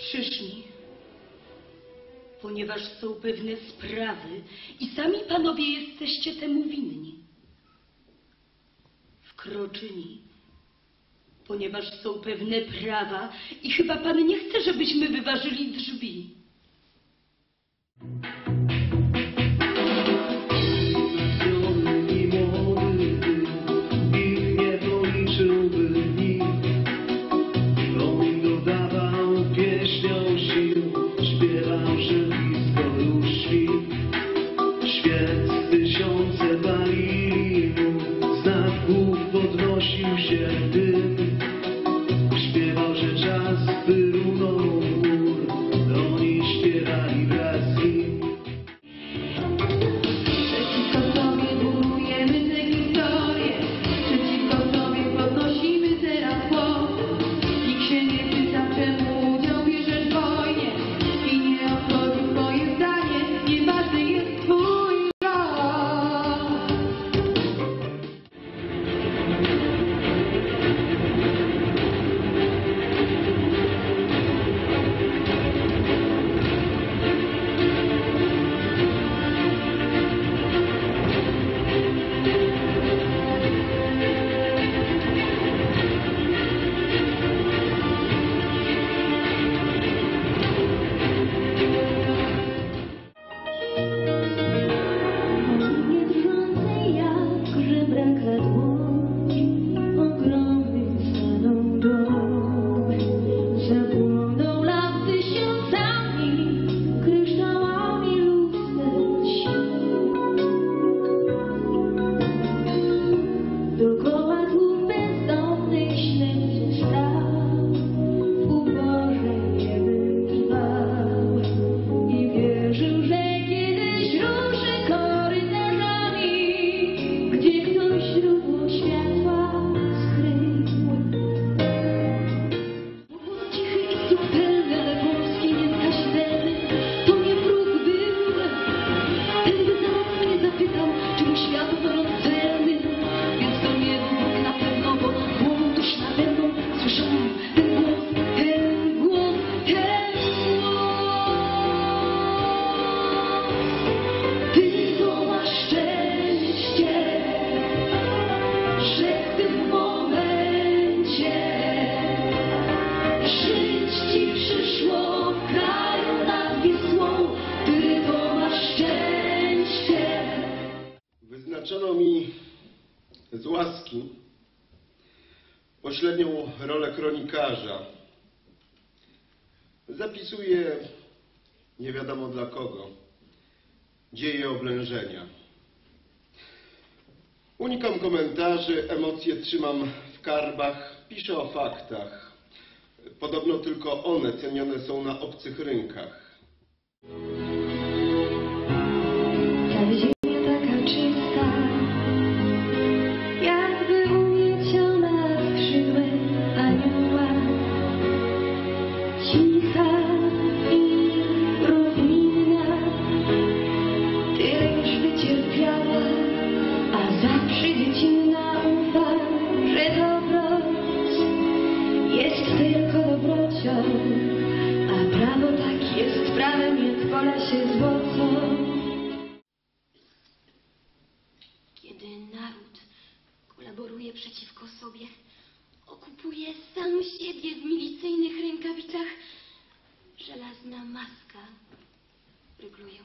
Przyszli, ponieważ są pewne sprawy i sami panowie jesteście temu winni. Wkroczyli, ponieważ są pewne prawa i chyba pan nie chce, żebyśmy wyważyli drzwi. tysiące balinów, znaków podnosił się dym. dostarczono mi z łaski pośrednią rolę kronikarza. Zapisuję, nie wiadomo dla kogo, dzieje oblężenia. Unikam komentarzy, emocje trzymam w karbach, piszę o faktach. Podobno tylko one cenione są na obcych rynkach. a prawo tak jest prawem, więc pola się złoto. Kiedy naród kolaboruje przeciwko sobie, okupuje sam siebie w milicyjnych rękawicach, żelazna maska rygluje